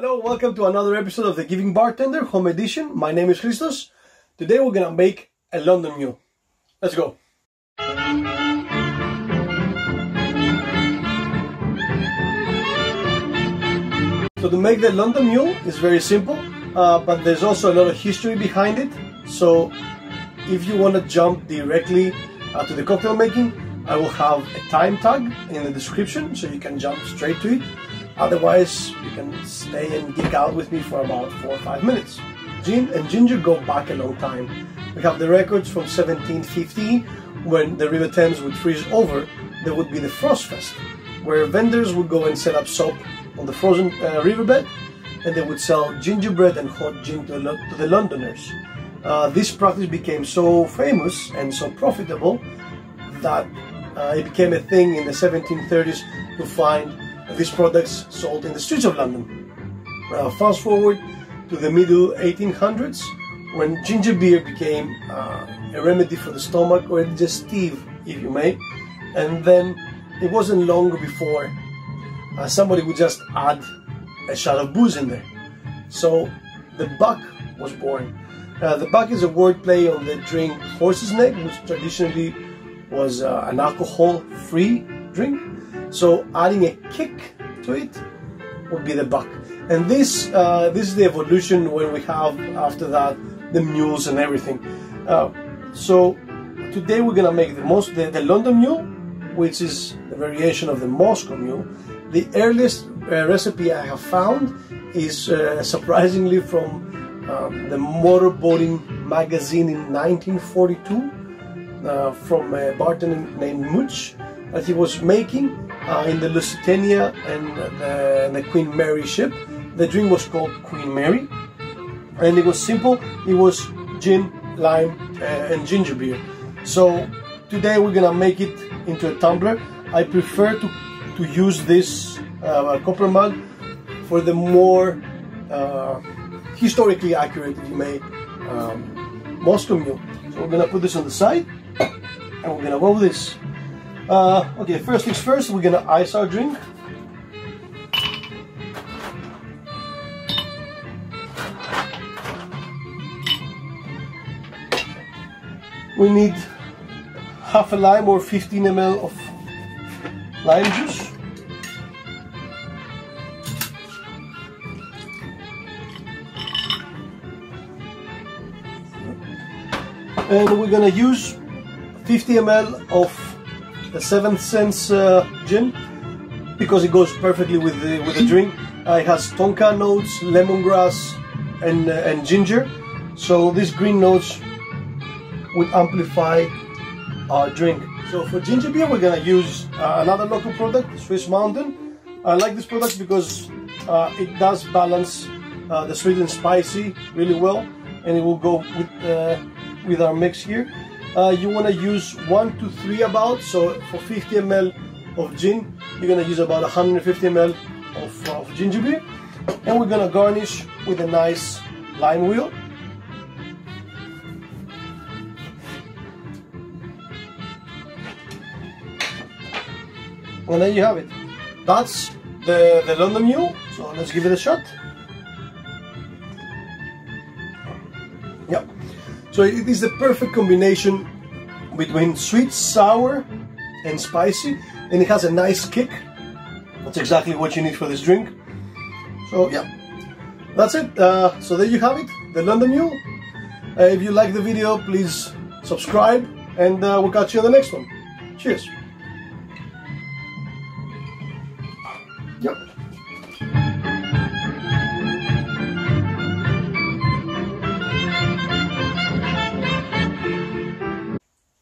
Hello, welcome to another episode of The Giving Bartender Home Edition. My name is Christos. Today we're gonna make a London Mule. Let's go. So to make the London Mule is very simple, uh, but there's also a lot of history behind it. So if you want to jump directly uh, to the cocktail making, I will have a time tag in the description so you can jump straight to it. Otherwise, you can stay and geek out with me for about four or five minutes. Gin and ginger go back a long time. We have the records from 1750 when the River Thames would freeze over. There would be the Frost Fest, where vendors would go and set up shop on the frozen uh, riverbed and they would sell gingerbread and hot gin to, to the Londoners. Uh, this practice became so famous and so profitable that uh, it became a thing in the 1730s to find these products sold in the streets of London. Uh, fast forward to the middle 1800s when ginger beer became uh, a remedy for the stomach or a digestive, if you may, and then it wasn't long before uh, somebody would just add a shot of booze in there. So the buck was born. Uh, the buck is a wordplay on the drink horse's neck, which traditionally was uh, an alcohol-free drink. So adding a kick to it would be the buck. And this uh, this is the evolution when we have after that the mules and everything. Uh, so today we're gonna make the most the, the London mule, which is the variation of the Moscow mule. The earliest uh, recipe I have found is uh, surprisingly from um, the motorboating magazine in 1942 uh, from a bartender named Mutch that he was making uh, in the Lusitania and the, the, Queen Mary ship. The drink was called Queen Mary and it was simple. It was gin, lime uh, and ginger beer. So today we're gonna make it into a tumbler. I prefer to to use this uh, copper mug for the more uh, historically accurate, if you may, um, Moscow mule. So we're gonna put this on the side and we're gonna roll this. Uh, okay, first things first, we're gonna ice our drink. We need half a lime or 15 ml of lime juice. and we're gonna use 50 ml of the 7th Sense uh, gin because it goes perfectly with the, with the drink. Uh, it has tonka notes, lemongrass and, uh, and ginger so these green notes would amplify our drink. So for ginger beer we're gonna use uh, another local product, Swiss Mountain. I like this product because uh, it does balance uh, the sweet and spicy really well and it will go with with our mix here. Uh, you want to use one to three about, so for 50 ml of gin, you're going to use about 150 ml of, of ginger beer. And we're going to garnish with a nice lime wheel. And there you have it. That's the, the London Mule, so let's give it a shot. Yep. So it is the perfect combination between sweet, sour, and spicy, and it has a nice kick. That's exactly what you need for this drink. So yeah, that's it. Uh, so there you have it, the London Mule. Uh, if you like the video, please subscribe, and uh, we'll catch you on the next one. Cheers. Yep.